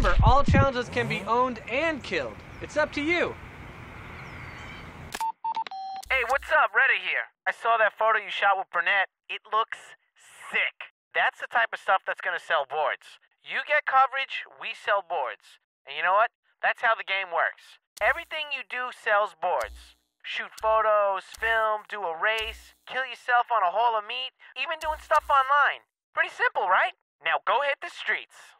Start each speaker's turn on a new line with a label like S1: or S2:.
S1: Remember, all challenges can be owned and killed. It's up to you.
S2: Hey, what's up? Reda here. I saw that photo you shot with Burnett. It looks sick. That's the type of stuff that's gonna sell boards. You get coverage, we sell boards. And you know what? That's how the game works. Everything you do sells boards. Shoot photos, film, do a race, kill yourself on a Hall of Meat, even doing stuff online. Pretty simple, right? Now go hit the streets.